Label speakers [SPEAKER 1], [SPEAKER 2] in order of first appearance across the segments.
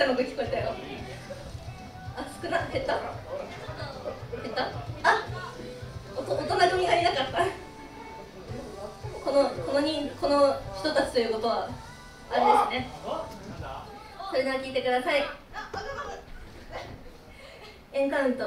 [SPEAKER 1] たのが聞こえたよ。あ少な減った減ったあお大人組がいなかった。このこの人この人たちということはあれですね。それでは聞いてください。エンカウント。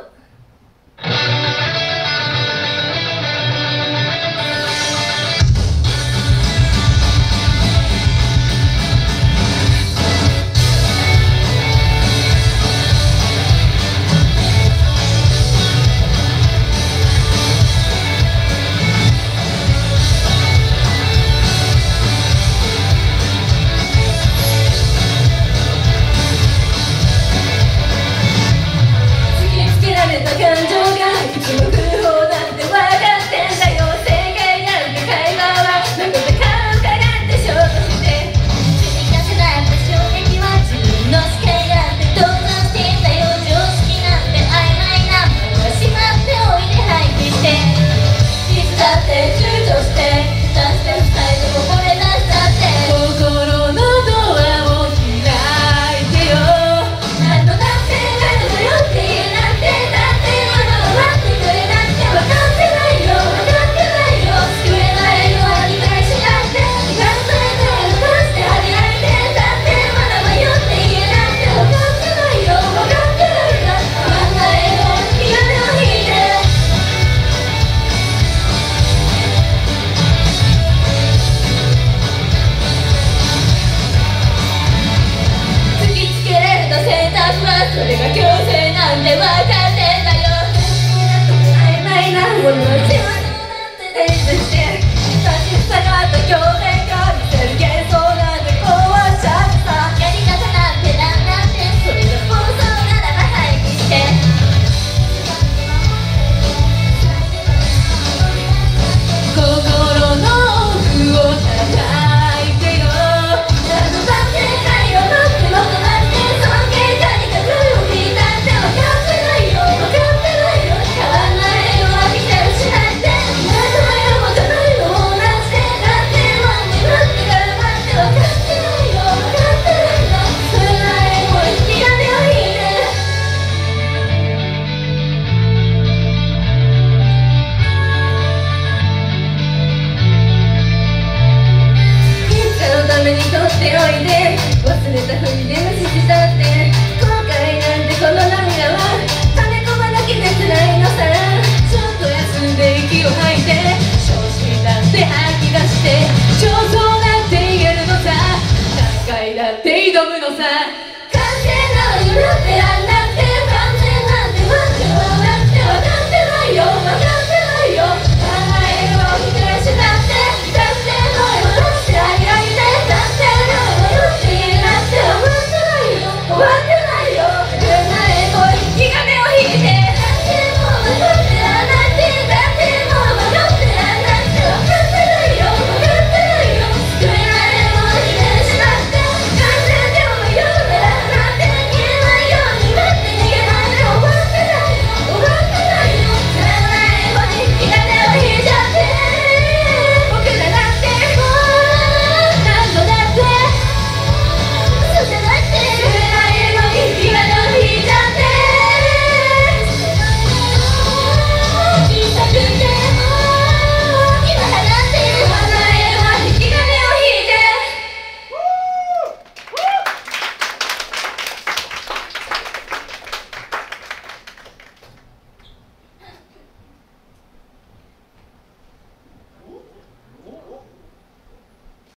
[SPEAKER 2] Michael said.